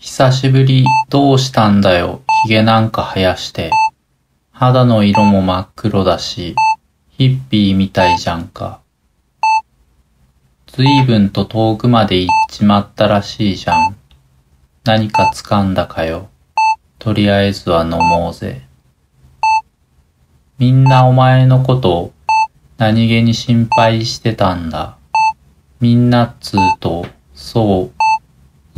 久しぶり、どうしたんだよ、ひげなんか生やして。肌の色も真っ黒だし、ヒッピーみたいじゃんか。ずいぶんと遠くまで行っちまったらしいじゃん。何か掴んだかよ。とりあえずは飲もうぜ。みんなお前のこと何気に心配してたんだ。みんなっつうと、そう、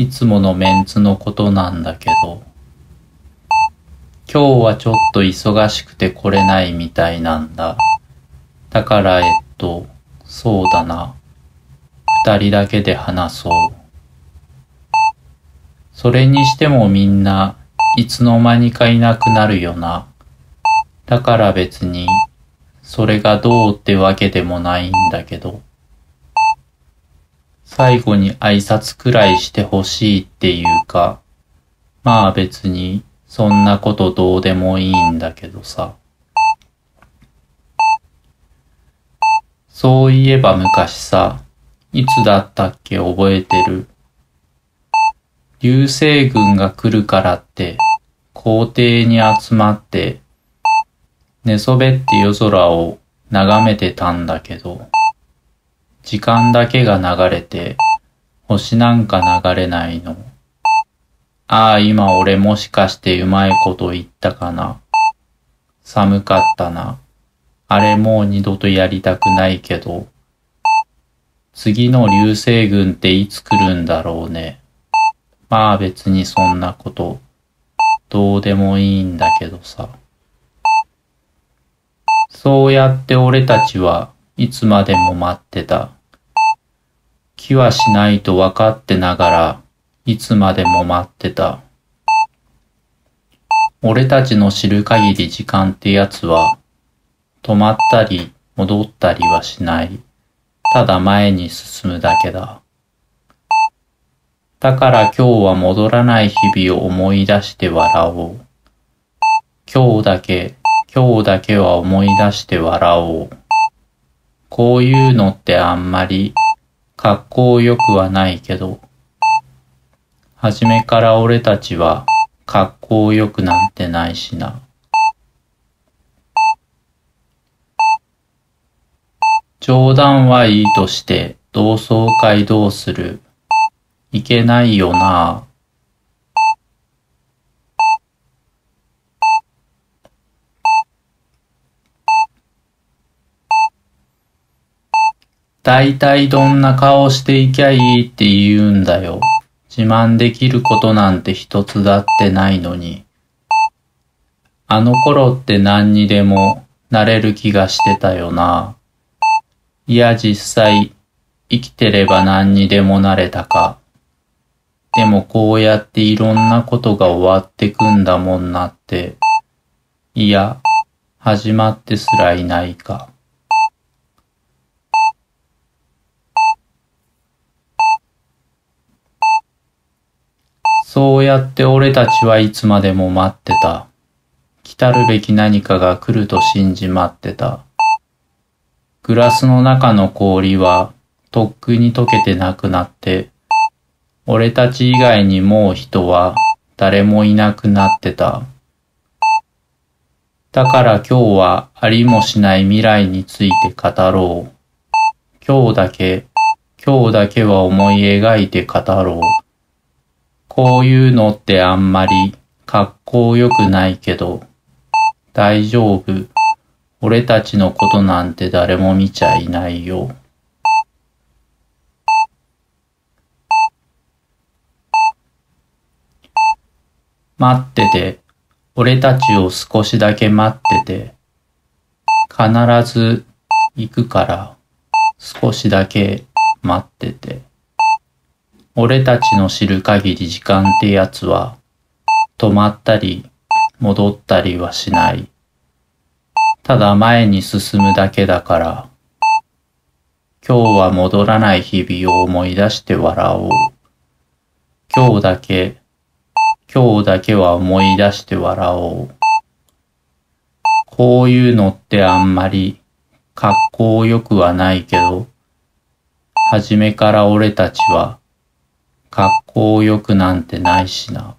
いつものメンツのことなんだけど、今日はちょっと忙しくて来れないみたいなんだ。だから、えっと、そうだな。二人だけで話そう。それにしてもみんないつの間にかいなくなるよな。だから別に、それがどうってわけでもないんだけど。最後に挨拶くらいしてほしいっていうか、まあ別にそんなことどうでもいいんだけどさ。そういえば昔さ、いつだったっけ覚えてる？流星群が来るからって、校庭に集まって、寝そべって夜空を眺めてたんだけど、時間だけが流れて、星なんか流れないの。ああ、今俺もしかしてうまいこと言ったかな。寒かったな。あれもう二度とやりたくないけど、次の流星群っていつ来るんだろうね。まあ別にそんなこと、どうでもいいんだけどさ。そうやって俺たちはいつまでも待ってた。気はしないと分かってながら、いつまでも待ってた。俺たちの知る限り時間ってやつは、止まったり戻ったりはしない。ただ前に進むだけだ。だから今日は戻らない日々を思い出して笑おう。今日だけ、今日だけは思い出して笑おう。こういうのってあんまり格好良くはないけど、はじめから俺たちは格好良くなんてないしな。冗談はいいとして同窓会どうする？いけないよなだいたいどんな顔していきゃいいって言うんだよ。自慢できることなんて一つだってないのに。あの頃って何にでもなれる気がしてたよな。いや実際、生きてれば何にでもなれたか。でもこうやっていろんなことが終わってくんだもんなって。いや、始まってすらいないか。そうやって俺たちはいつまでも待ってた。来たるべき何かが来ると信じ待ってた。グラスの中の氷はとっくに溶けてなくなって、俺たち以外にもう人は誰もいなくなってた。だから今日はありもしない未来について語ろう。今日だけ、今日だけは思い描いて語ろう。こういうのってあんまり格好よくないけど、大丈夫。俺たちのことなんて誰も見ちゃいないよ。待ってて、俺たちを少しだけ待ってて、必ず行くから少しだけ待ってて。俺たちの知る限り時間ってやつは止まったり戻ったりはしない。ただ前に進むだけだから、今日は戻らない日々を思い出して笑おう。今日だけ、今日だけは思い出して笑おう。こういうのってあんまり格好よくはないけど、はじめから俺たちは格好良くなんてないしな。